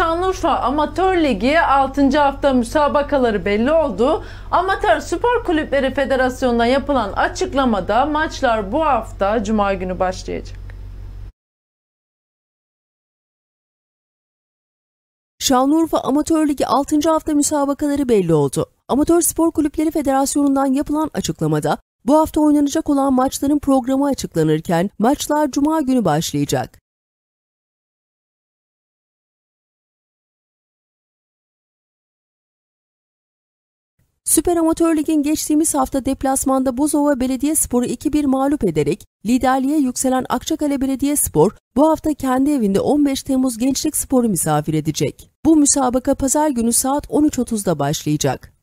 Şanlıurfa Amatör Ligi 6. hafta müsabakaları belli oldu. Amatör Spor Kulüpleri Federasyonu'ndan yapılan açıklamada maçlar bu hafta Cuma günü başlayacak. Şanlıurfa Amatör Ligi 6. hafta müsabakaları belli oldu. Amatör Spor Kulüpleri Federasyonu'ndan yapılan açıklamada bu hafta oynanacak olan maçların programı açıklanırken maçlar Cuma günü başlayacak. Süper Amatör Lig'in geçtiğimiz hafta deplasmanda Buzova Belediyespor'u 2-1 mağlup ederek liderliğe yükselen Akçakale Belediyespor bu hafta kendi evinde 15 Temmuz Gençlik Spor'u misafir edecek. Bu müsabaka pazar günü saat 13.30'da başlayacak.